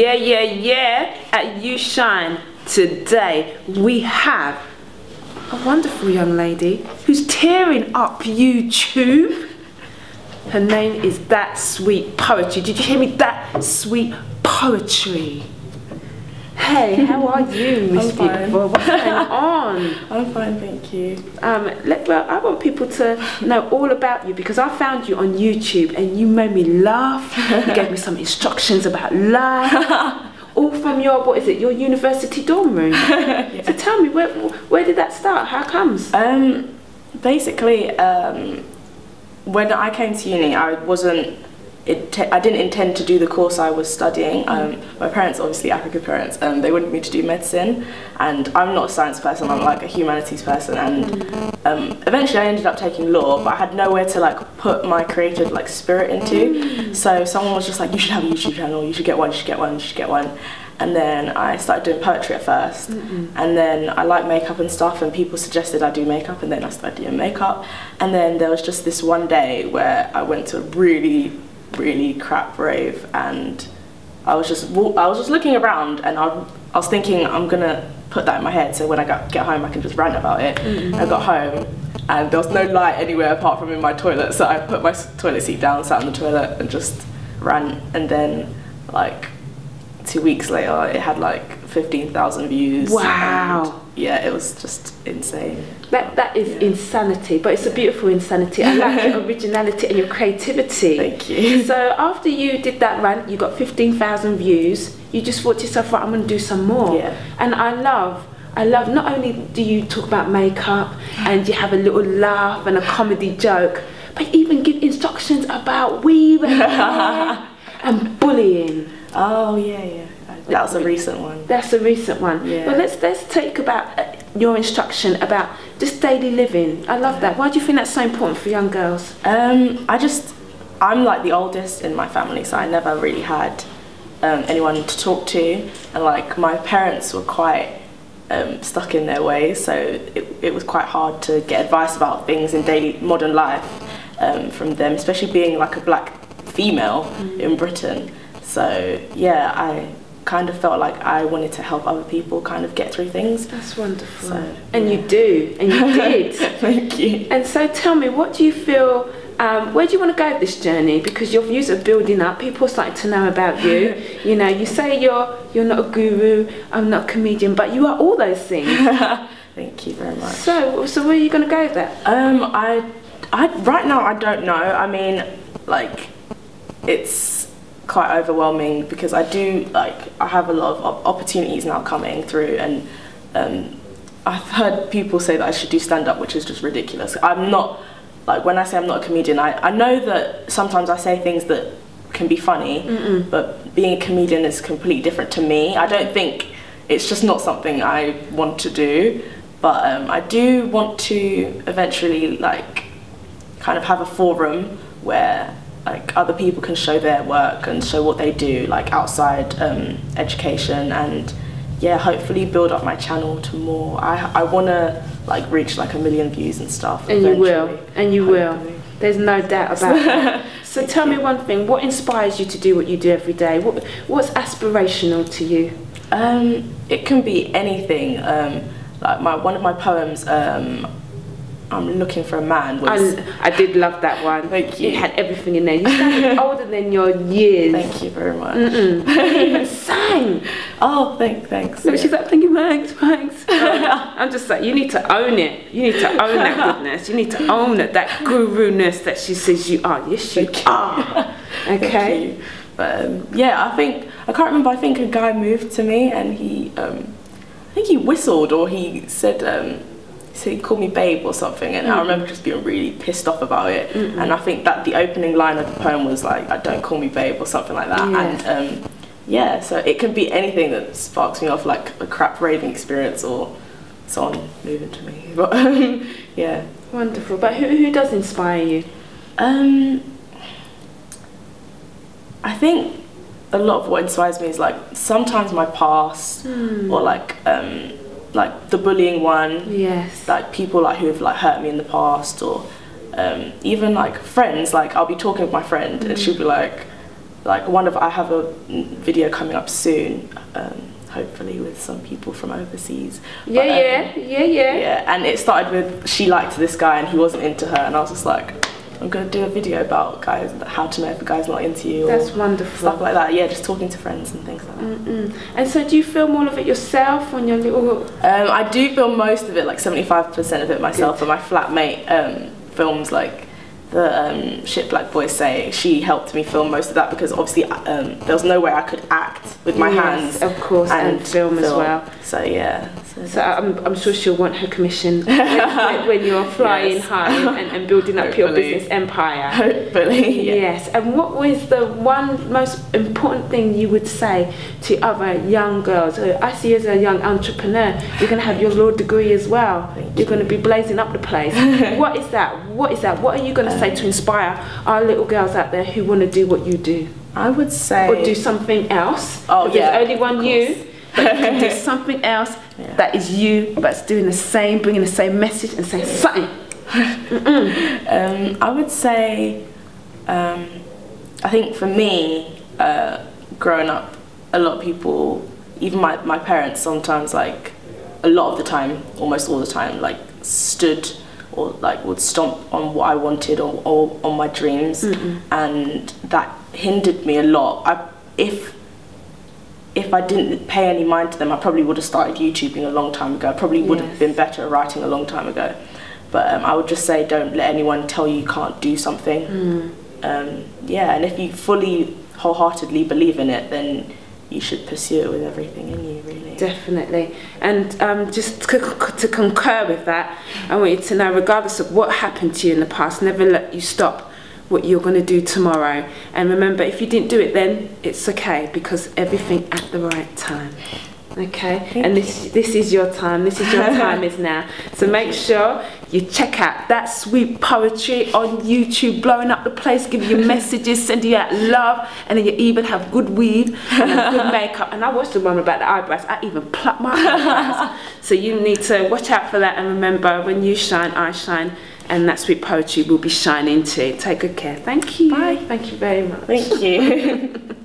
Yeah, yeah, yeah. At Ushine today, we have a wonderful young lady who's tearing up YouTube. Her name is ThatSweetPoetrie. Did you hear me? That Sweet Poetry. Hey, how are you, Miss I'm fine. Beautiful? What's going on? I'm fine, thank you. Um, let, well, I want people to know all about you because I found you on YouTube and you made me laugh. You gave me some instructions about life. all from your, what is it, your university dorm room. So tell me, where, where did that start? How comes? Um, basically, um, when I came to uni, I wasn't. It I didn't intend to do the course I was studying. Um, my parents, obviously African parents, um, they wanted me to do medicine, and I'm not a science person. I'm like a humanities person, and um, eventually I ended up taking law, but I had nowhere to like put my creative like spirit into. So someone was just like, "You should have a YouTube channel. You should get one. You should get one. You should get one." And then I started doing poetry at 1st and then I like makeup and stuff, and people suggested I do makeup, and then I started doing makeup. And then there was just this one day where I went to a really, really crap rave, and I was just I was just looking around, and I, I was thinking I'm gonna put that in my head, so when I got, get home I can just rant about it. Mm. I got home. And there was no light anywhere apart from in my toilet, so I put my toilet seat down, sat on the toilet, and just ran. And then, like, two weeks later it had like 15,000 views. Wow. Yeah, it was just insane. That, that is insanity, but it's a beautiful insanity. I like your originality and your creativity. Thank you. So after you did that rant, you got 15,000 views. You just thought to yourself, right, I'm going to do some more. Yeah. And I love, I love, not only do you talk about makeup and you have a little laugh and a comedy joke, but you even give instructions about weave and, and bullying. Oh, yeah, yeah. That was a recent one. That's a recent one. Yeah. Well, let's let's take about uh, your instruction about just daily living. I love that. Why do you think that's so important for young girls? Um, I just, I'm like the oldest in my family, so I never really had um, anyone to talk to. And like my parents were quite um, stuck in their ways, so it, it was quite hard to get advice about things in daily modern life um, from them, especially being like a black female in Britain. So yeah, I kind of felt like I wanted to help other people kind of get through things. That's wonderful. So, and yeah. you do, and you did. Thank you. and so tell me, what do you feel? Um, where do you want to go with this journey? Because your views are building up. People are starting to know about you. you know, you say you're you're not a guru. I'm not a comedian, but you are all those things. Thank you very much. so, so where are you going to go with that? Um, I, I right now I don't know. I mean, like, it's quite overwhelming because I do like I have a lot of opportunities now coming through, and um, I've heard people say that I should do stand up, which is just ridiculous. I'm not like when I say I'm not a comedian, I I know that sometimes I say things that can be funny, but being a comedian is completely different to me. I don't think it's just not something I want to do, but um, I do want to eventually like kind of have a forum where like other people can show their work and show what they do like outside um, education and yeah hopefully build up my channel to more I, I want to like reach like a million views and stuff And you will, and you will. There's no doubt about that. So tell me one thing: what inspires you to do what you do every day? What what's aspirational to you? Um, it can be anything. Um, like my one of my poems, um, I'm looking for a man. Was I, I did love that one. Thank you. It had everything in there. You sounded older than your years. thank you very much. Mm-mm. Even sang. Oh, thank thanks. No, yeah. she's like, thank you, thanks, thanks. I'm just like, you need to own it. You need to own that goodness. You need to own it, that guru-ness that she says you are. Yes, you are. Thank Okay. you. But um, yeah, I think I can't remember. I think a guy moved to me and he, um, I think he whistled or he said, um, said he called me babe or something, and I remember just being really pissed off about it. And I think that the opening line of the poem was like, "I don't call me babe" or something like that. Yeah. And um, yeah, so it can be anything that sparks me off, like a crap raving experience or someone moving to me. But um, yeah. Wonderful. But who, who does inspire you? Um, I think a lot of what inspires me is like sometimes my past or like um, like the bullying one, Yes. like people like who have like hurt me in the past or um, even like friends. Like I'll be talking with my friend and she'll be like, like one of I have a video coming up soon. Um, hopefully with some people from overseas. Yeah, But, um, yeah, yeah, yeah. yeah, and it started with she liked this guy and he wasn't into her, and I was just like, I'm gonna do a video about guys, how to know if a guy's not into you, That's wonderful. stuff like that. Yeah, just talking to friends and things like that. Mm-mm. And so, do you film all of it yourself on your little? Um, I do film most of it, like 75% of it myself, and my flatmate um, films like the um, shit black boys say. She helped me film most of that because obviously um, there was no way I could act with my Yes, hands of course, and film as well. So yeah. So, So I'm, I'm sure she'll want her commission when, when- you're flying Yes. high and, and building up your business empire. hopefully, yeah. Yes, and what was the one most important thing you would say to other young girls? I see you as a young entrepreneur, you're going to have your law degree as well. Thank You're going to be blazing up the place. what is that? What is that? What are you going to say to inspire our little girls out there who want to do what you do? I would say. Or do something else? Oh, yeah, There's only one you. But you can do something else Yeah. that is you, but it's doing the same, bringing the same message and saying something. Um, I would say, um, I think for me, uh, growing up, a lot of people, even my, my parents, sometimes like a lot of the time, almost all the time, like stood or like would stomp on what I wanted or, or on my dreams, and that hindered me a lot. I, if if I didn't pay any mind to them, I probably would have started YouTubing a long time ago. I probably would Yes. have been better at writing a long time ago. But um, I would just say, don't let anyone tell you you can't do something. Mm. Um, yeah, and if you fully, wholeheartedly believe in it, then you should pursue it with everything in you, really. Definitely. And um, just to, to concur with that, I want you to know, regardless of what happened to you in the past, never let you stop what you're going to do tomorrow. And remember, if you didn't do it then, it's okay because everything at the right time. Okay, and this this is your time. This is your time is now. So make sure you check out ThatSweetPoetrie on YouTube, blowing up the place, giving you messages, sending you out love, and then you even have good weave and good makeup. And I watched the one about the eyebrows. I even plucked my eyebrows. so you need to watch out for that. And remember, when you shine, I shine, and ThatSweetPoetrie will be shining too. Take good care. Thank you. Bye. Thank you very much. Thank you.